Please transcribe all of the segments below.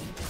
you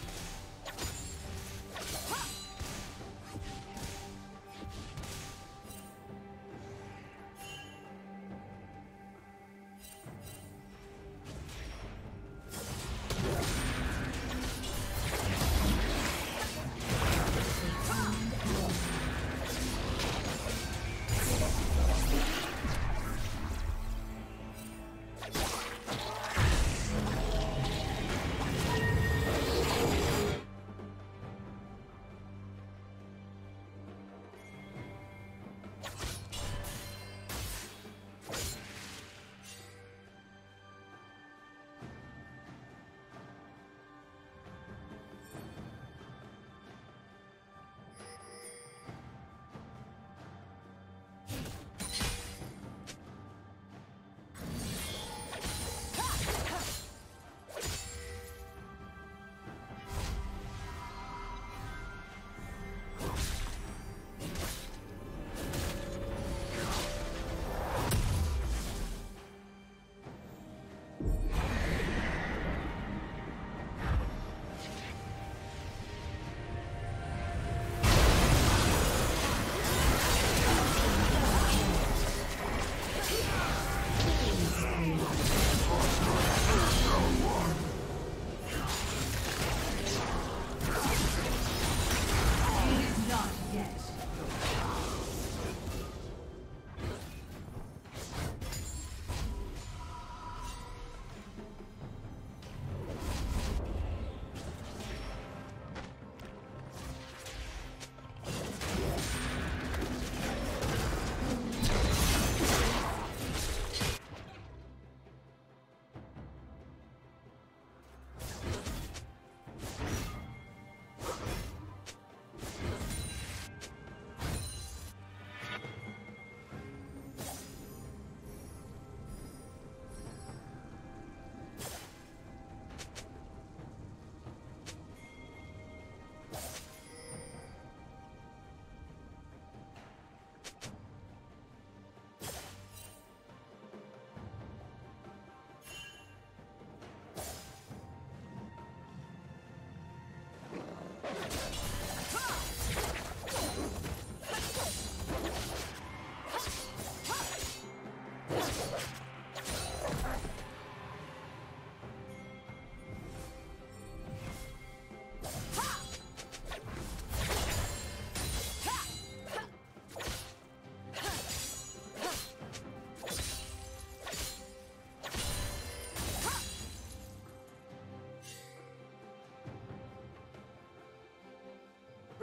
Ha!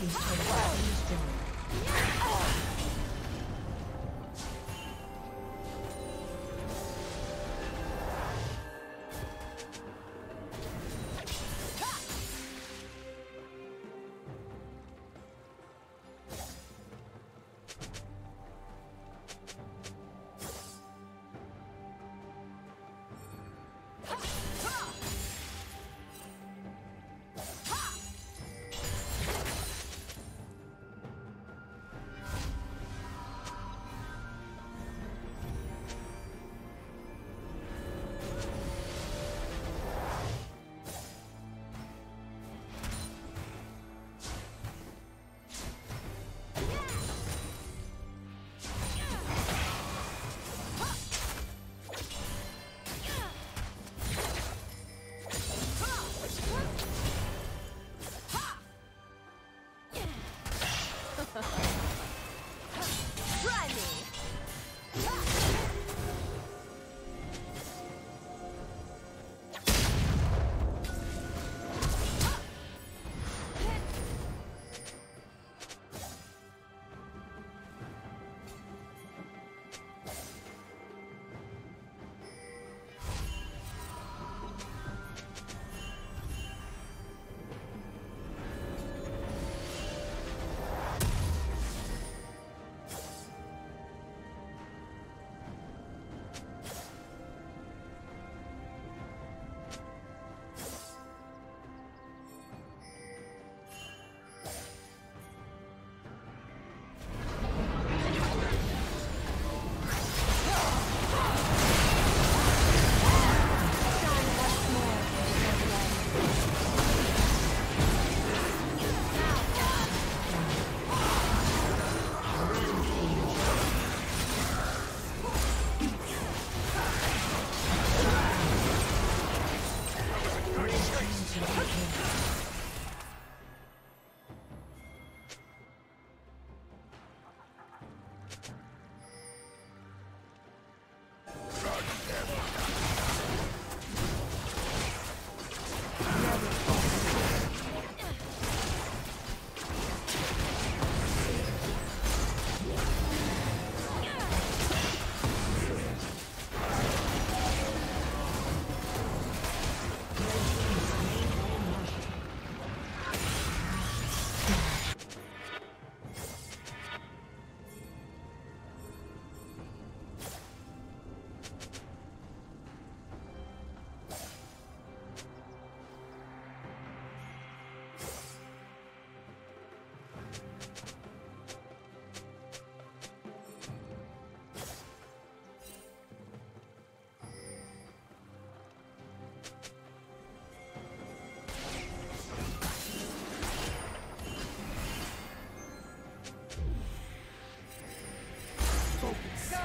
Team's turret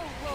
whoa.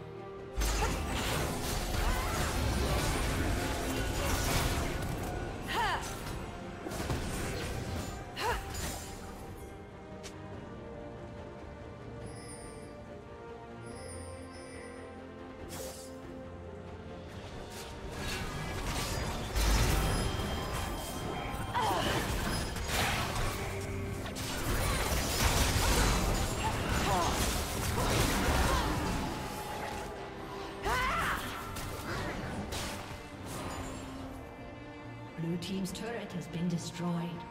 Has been destroyed.